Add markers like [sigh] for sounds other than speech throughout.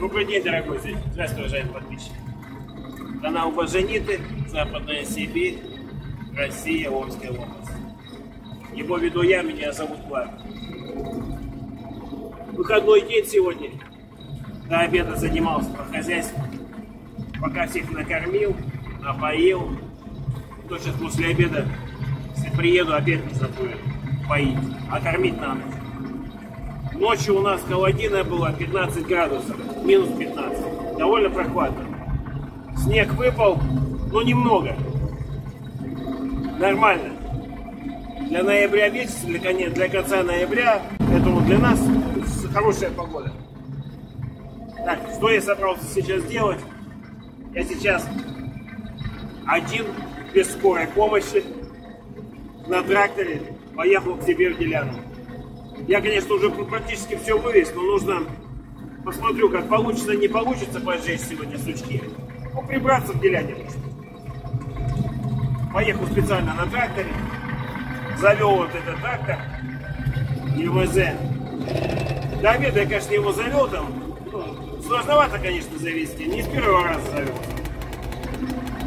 Добрый день, дорогой зритель. Здравствуй, уважаемые подписчики. Канал Бажаниты, Западная Сибирь, Россия, Омская область. Его веду я, меня зовут Клар. Выходной день сегодня. До обеда занимался по хозяйству. Пока всех накормил, напоил. То сейчас после обеда, если приеду, опять нужно будет поить. А кормить на ночь. Ночью у нас холодина была 15 градусов, минус 15. Довольно прохладно. Снег выпал, но немного. Нормально. Для ноября месяца, для, конец, для конца ноября, это вот для нас хорошая погода. Так, что я собрался сейчас делать? Я сейчас один, без скорой помощи, на тракторе поехал к себе в Деляну. Я, конечно, уже практически все вывез, но нужно... Посмотрю, как получится, не получится поджечь сегодня сучки. Ну, прибраться в деляне нужно. Поехал специально на тракторе. Завел вот этот трактор. ЕВЗ. До обеда я, конечно, его завел там. Ну, сложновато, конечно, завести. Не с первого раза завел.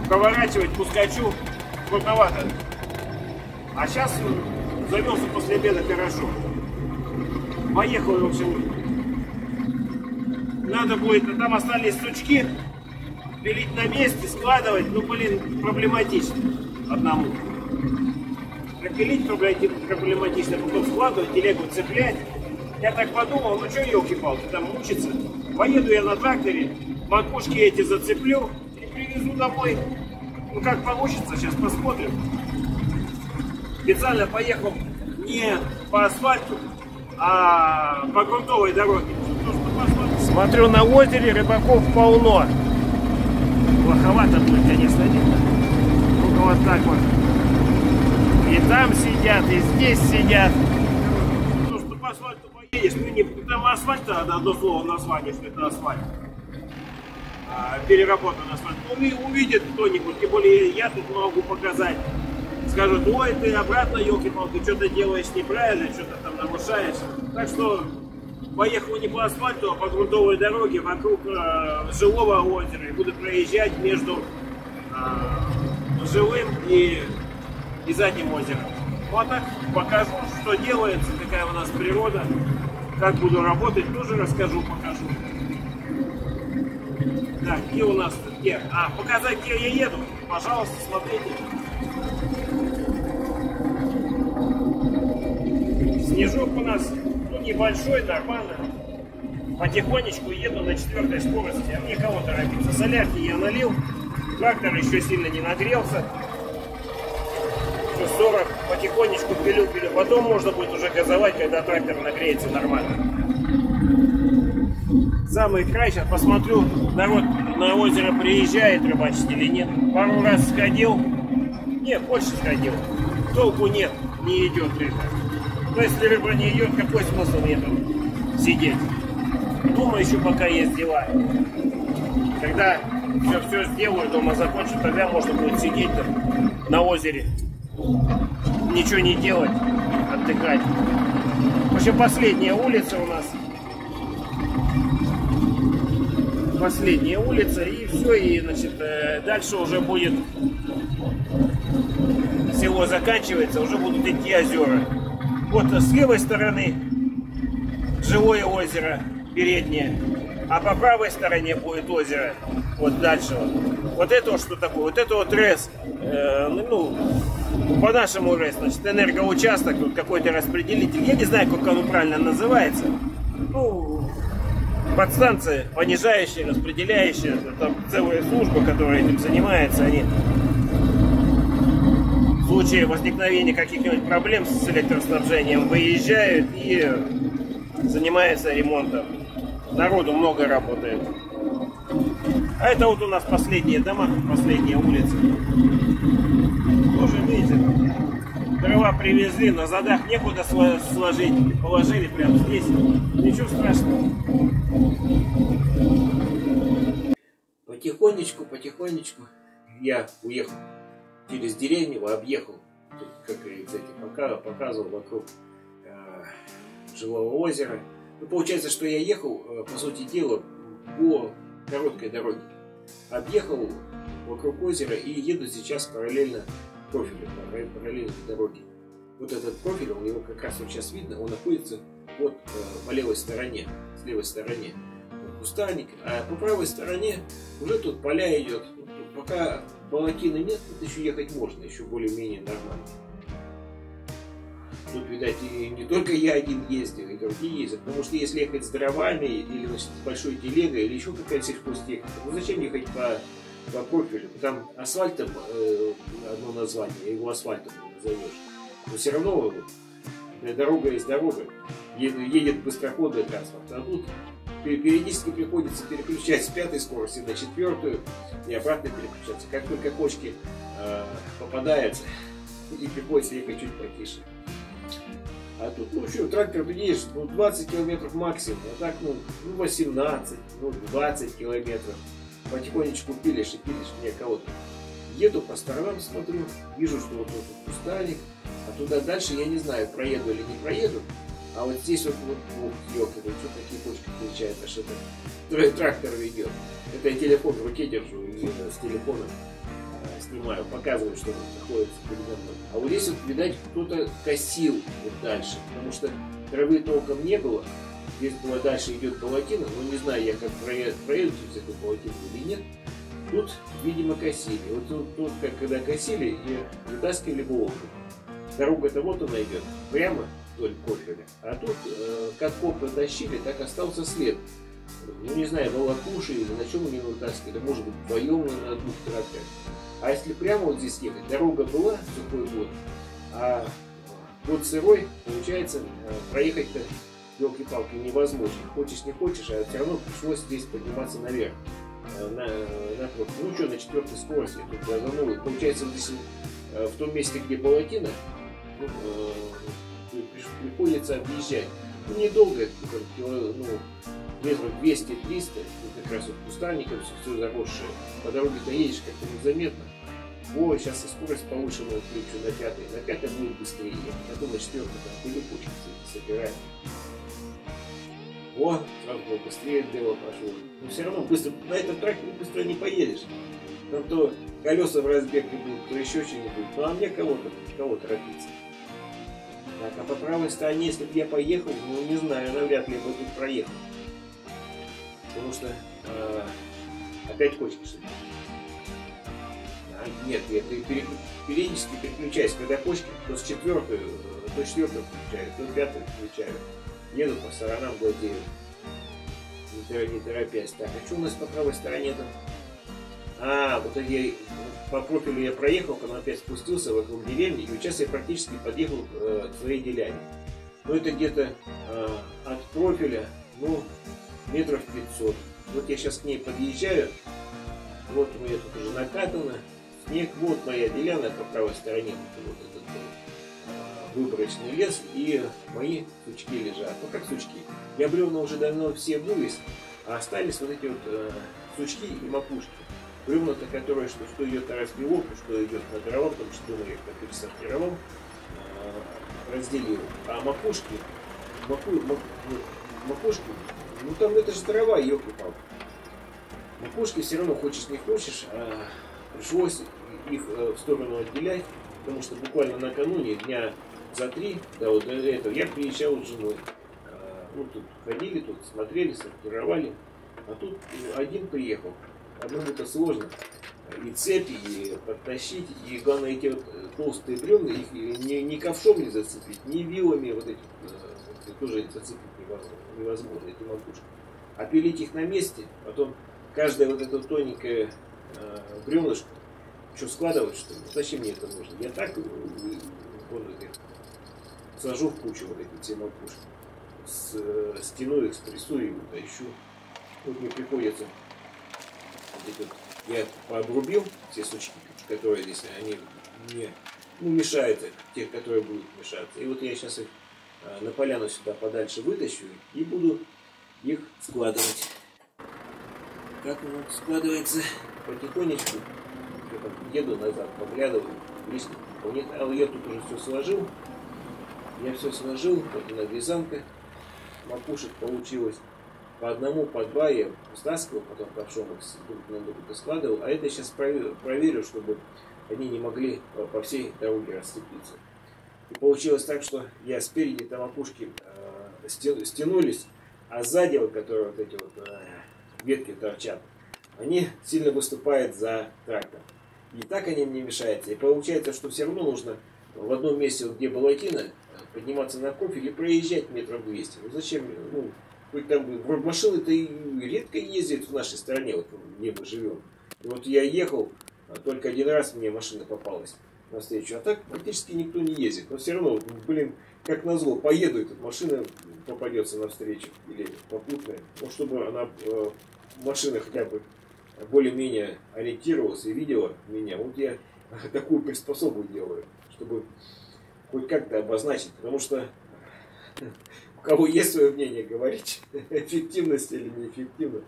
Поворачивать пускачу трудновато. А сейчас завелся после обеда хорошо. Поехал, в общем. Надо будет, а там остались сучки, пилить на месте, складывать, ну, блин, проблематично одному. Пропилить проблематично, потом складывать, телегу цеплять. Я так подумал, ну что, елки-палки, там мучиться. Поеду я на тракторе, макушки эти зацеплю и привезу домой. Ну как получится, сейчас посмотрим. Специально поехал не по асфальту, а по грунтовой дороге. Смотрю на озере, рыбаков полно. Плоховато будет, конечно, видно. Ну вот так вот. И там сидят, и здесь сидят. Ну, что по асфальту поедешь, ну не там асфальт, а одно слово название, что это асфальт. А, переработан асфальт. Ну, увидит кто-нибудь, тем более я тут могу показать скажут, ой, ты обратно, елки-палки, что-то делаешь неправильно, что-то там нарушаешь. Так что поехал не по асфальту, а по грунтовой дороге вокруг э, жилого озера и буду проезжать между э, жилым и, и задним озером. Вот так покажу, что делается, какая у нас природа, как буду работать, тоже расскажу, покажу. Так, где у нас, где? А, показать, где я еду. Пожалуйста, смотрите. Снежок у нас ну, небольшой, нормально. Потихонечку еду на четвертой скорости, а мне кого торопиться. Солярки я налил, трактор еще сильно не нагрелся. Еще 40, потихонечку пилю-пилю. Потом можно будет уже газовать, когда трактор нагреется нормально. Самый край, сейчас посмотрю, народ на озеро приезжает рыбачить или нет. Пару раз сходил, нет, больше сходил. Толку нет, не идет рыба. Но если рыба не идет, какой смысл мне тут сидеть? Дома еще пока есть дела. Когда все, все сделаю, дома закончу, тогда можно будет сидеть там на озере. Ничего не делать, отдыхать. В общем, последняя улица у нас. Последняя улица, и все, и, значит, э, дальше уже будет село заканчивается, уже будут идти озера. Вот с левой стороны живое озеро, переднее, а по правой стороне будет озеро, вот дальше вот. Вот это вот что такое? Вот это вот РЭС, э, ну, по-нашему РЭС, значит, энергоучасток, тут какой-то распределитель, я не знаю, как оно правильно называется, ну, подстанция, понижающая, распределяющая, там целая служба, которая этим занимается, они случае возникновения каких-нибудь проблем с электроснабжением выезжают и занимаются ремонтом. Народу много работает. А это вот у нас последние дома, последняя улица. Тоже, видите, дрова привезли, на задах некуда сложить, положили прямо здесь. Ничего страшного. Потихонечку, потихонечку я уехал через деревню, объехал, как говорится, пока, показывал вокруг э, жилого озера. Ну, получается, что я ехал, э, по сути дела, по короткой дороге. Объехал вокруг озера и еду сейчас параллельно профилю, параллельно дороге. Вот этот профиль, у него как раз вот сейчас видно, он находится вот э, по левой стороне, с левой стороне кустарник, а по правой стороне уже тут поля идет. Пока балакины нет, тут еще ехать можно, еще более-менее нормально. Тут, видать, и не только я один ездил, и другие ездят. Потому что если ехать с дровами, или значит, с большой телегой, или еще какая-то сельхозтехника, ну зачем ехать по, по профилю? Там асфальтом э, одно название, его асфальтом назовешь. Но все равно э, дорога есть дорога. Едет быстроходный транспорт. А тут периодически приходится переключать с пятой скорости на четвертую и обратно переключаться. Как только кочки э, попадаются, и приходится ехать чуть потише. А тут, ну что, трактор, едешь, ну 20 километров максимум, а так, ну, ну 18, ну 20 километров. Потихонечку пилишь и пилишь мне кого-то. Еду по сторонам, смотрю, вижу, что вот тут кустарник, а туда дальше я не знаю, проеду или не проеду. А вот здесь вот, вот, вот елки, вот что такие точки получается, что это трактор ведет. Это я телефон в руке держу и с телефона э, снимаю, показываю, что он находится передо мной. А вот здесь вот, видать, кто-то косил вот дальше, потому что травы толком не было. Здесь было дальше идет палатина, но не знаю я, как проеду, через эту палатину или нет. Тут, видимо, косили. Вот тут, тут как когда косили и вытаскивали волку. Дорога-то вот она идет, прямо вдоль кофеля. А тут, э, как копы тащили, так остался след. Ну, не знаю, волокуши или на чем они его вытаскивали, может быть, вдвоем на двух тракторах. А если прямо вот здесь ехать, дорога была, сухой год, а год сырой, получается, э, проехать-то елки-палки невозможно. Хочешь, не хочешь, а все равно пришлось здесь подниматься наверх. Э, на, на, ну что, на четвертой скорости тут газанул. Получается, вот здесь, э, в том месте, где Балатина, ну, приходится объезжать. Ну, недолго, ну, метров 200-300, как раз вот кустарником все, все заросшее. По дороге-то едешь как-то незаметно. О, сейчас и скорость повышенную включу на пятой. На пятой будет быстрее. А то на четвертой там пылепучки собираем. О, сразу быстрее дело пошло. Но все равно быстро, на этом тракторе быстро не поедешь. Там то колеса в разбег идут, то еще что-нибудь. Ну а мне кого-то, кого торопиться. Так, а по правой стороне, если бы я поехал, ну не знаю, навряд ли я бы тут проехал. Потому что э, опять кочки. А, нет, я периодически переключаюсь. Когда кочки, то с четвертой, то четвертую включаю, то пятую включаю. Еду по сторонам владею. Не, не торопясь. Так, а что у нас по правой стороне-то? А, вот я по профилю я проехал, потом опять спустился вокруг деревни, и вот сейчас я практически подъехал э, к своей деляне. Ну, это где-то э, от профиля, ну, метров 500. Вот я сейчас к ней подъезжаю, вот у меня тут уже накатано, снег, вот моя деляна по правой стороне, вот этот э, выборочный лес, и мои сучки лежат. Ну, как сучки? Я бревна уже давно все вывез, а остались вот эти вот э, сучки и макушки бревна-то, которые что, что идет на распиловку, что идет на дрова, потому что мы их пересортировал, э, разделил. А макушки, маку, мак, ну, макушки, ну там это же дрова, елки палки Макушки все равно хочешь не хочешь, а пришлось их э, в сторону отделять, потому что буквально накануне дня за три до вот этого я приезжал с женой. Э, ну, тут ходили, тут смотрели, сортировали. А тут один приехал, одному это сложно. И цепи, и подтащить, и главное эти вот э, толстые бревна, их ни, ни ковшом не зацепить, ни вилами вот эти, э, тоже зацепить невозможно, эти макушки. А пилить их на месте, потом каждая вот эта тоненькая э, бревнышко, что складывать, что ли? Зачем мне это нужно? Я так вон, сажу в кучу вот эти все макушки, с, стяну их, спрессую и утащу. Тут мне приходится я пообрубил все сучки, которые здесь, они мне ну, мешают, тех, которые будут мешаться. И вот я сейчас их а, на поляну сюда подальше вытащу и буду их складывать. Как он складывается потихонечку. Я там еду назад, поглядываю, листик. А я тут уже все сложил. Я все сложил, вот она вязанка макушек получилась. По одному, по два я стаскивал, потом ковшом их друг на друга складывал. А это я сейчас проверю, чтобы они не могли по всей дороге расцепиться. И получилось так, что я спереди там опушки э, стянулись, а сзади, вот, которые вот эти вот э, ветки торчат, они сильно выступают за трактор. И так они мне мешаются. И получается, что все равно нужно в одном месте, где Балатина, подниматься на кофе или проезжать метров 200. Ну зачем? Ну, хоть там машины-то и редко ездят в нашей стране, вот где мы живем. И вот я ехал, а только один раз мне машина попалась навстречу. А так практически никто не ездит. Но все равно, блин, как назло, поеду, эта машина попадется навстречу или попутная. Ну, чтобы она, э, машина хотя бы более-менее ориентировалась и видела меня. Вот я [laughs] такую приспособу делаю, чтобы хоть как-то обозначить. Потому что кого есть свое мнение говорить, [laughs] эффективность или неэффективно.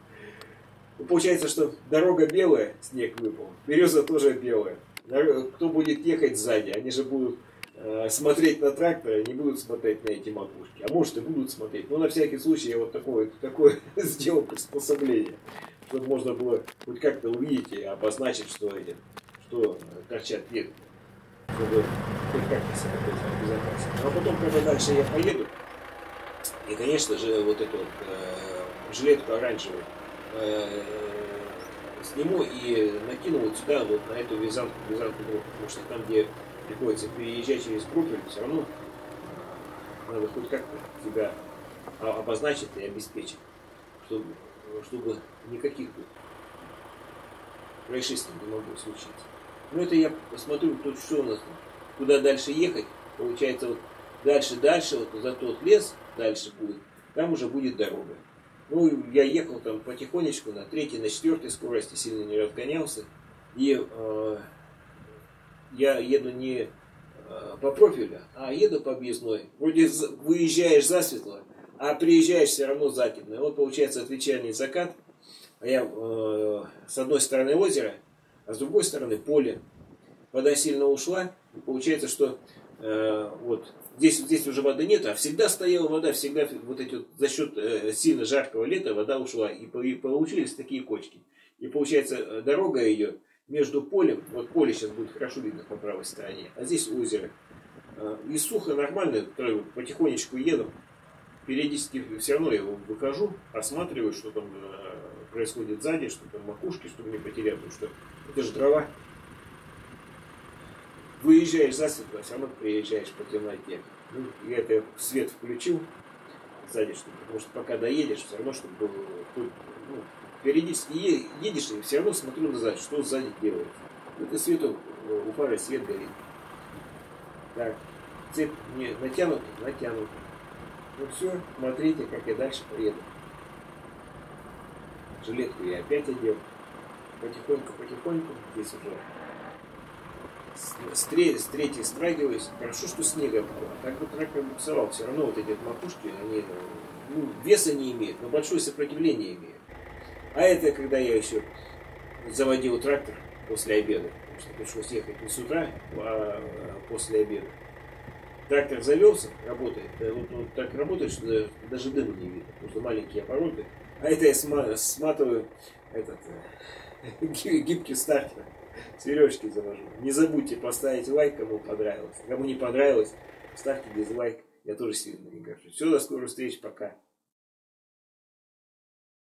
Ну, получается, что дорога белая, снег выпал, береза тоже белая. Кто будет ехать сзади, они же будут э, смотреть на трактор, не будут смотреть на эти макушки. А может и будут смотреть. Но на всякий случай я вот такое, [laughs] такое сделал приспособление, чтобы можно было хоть как-то увидеть и обозначить, что эти, что торчат ветки. Чтобы как-то себя обезопасить. А потом, когда дальше я поеду, и, конечно же, вот эту вот, э, жилетку оранжевую э, сниму и накину вот сюда, вот на эту вязанку, вязанку потому что там, где приходится переезжать через профиль, все равно надо хоть как-то себя обозначить и обеспечить, чтобы, чтобы никаких происшествий не могло случиться. Ну это я посмотрю, тут что у нас, куда дальше ехать, получается вот дальше-дальше, вот за тот лес дальше будет, там уже будет дорога. Ну, я ехал там потихонечку на третьей, на четвертой скорости, сильно не разгонялся. И э, я еду не э, по профилю, а еду по объездной. Вроде выезжаешь засветло, а приезжаешь все равно затемно. Вот получается от вечерний закат, а я э, с одной стороны озеро, а с другой стороны поле. Вода сильно ушла, и получается, что э, вот Здесь, здесь уже воды нет, а всегда стояла вода, всегда вот эти вот, за счет э, сильно жаркого лета вода ушла. И, и получились такие кочки. И получается, э, дорога ее между полем, вот поле сейчас будет хорошо видно по правой стороне, а здесь озеро. Э, и сухо, нормально, потихонечку еду. Периодически все равно я его выхожу, осматриваю, что там э, происходит сзади, что там макушки, чтобы не потерять, потому что это же дрова выезжаешь за светло, все равно приезжаешь по темноте. Ну, я это свет включил сзади, чтобы, потому что пока доедешь, все равно, чтобы было, ну, периодически едешь, и все равно смотрю назад, что сзади делается. Это свет, у фары свет горит. Так, цепь не натянут, натянут. Ну все, смотрите, как я дальше поеду. Жилетку я опять одел. Потихоньку, потихоньку, здесь уже с, тре, с третьей страгиваюсь. Хорошо, что снега было. Так бы трактор буксовал. Все равно вот эти вот макушки, они ну, веса не имеют, но большое сопротивление имеют. А это когда я еще заводил трактор после обеда. Потому что пришлось ехать не с утра, а после обеда. Трактор завелся, работает. Вот он так работает, что даже дыма не видно. Потому что маленькие обороты. А это я сматываю этот э, [laughs] гибкий стартер с веревочки завожу. Не забудьте поставить лайк, кому понравилось. Кому не понравилось, ставьте дизлайк. Я тоже сильно не горжусь. Все, до скорой встречи, пока.